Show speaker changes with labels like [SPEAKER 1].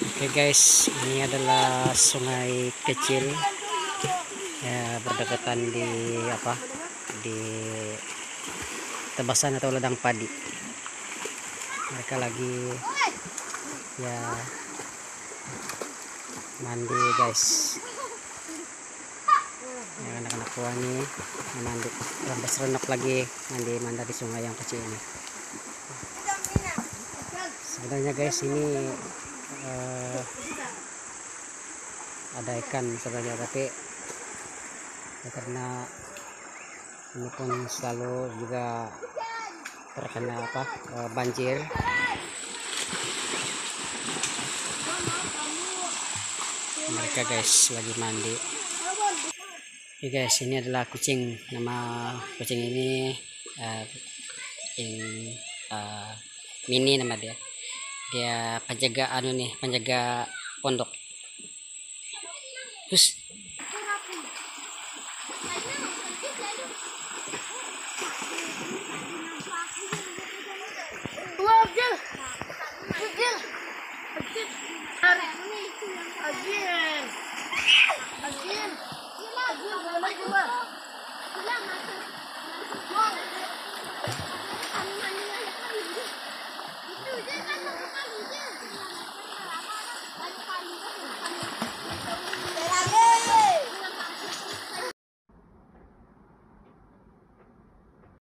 [SPEAKER 1] Oke guys, ini adalah sungai kecil ya, berdekatan di apa di tebasan atau ladang padi. Mereka lagi ya mandi guys. Ya, anak-anak nih mandi rampas renok lagi mandi mandi di sungai yang kecil ini. Sebenarnya guys ini eh, ada ikan sebenarnya tapi ya karena ini pun selalu juga terkena apa eh, banjir. Mereka guys lagi mandi. Oke guys ini adalah kucing. Nama kucing ini eh, kucing eh, mini nama dia dia penjaga anu nih penjaga pondok terus.
[SPEAKER 2] Abdul. Abdul.